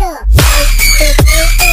Yeah.